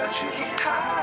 But you high.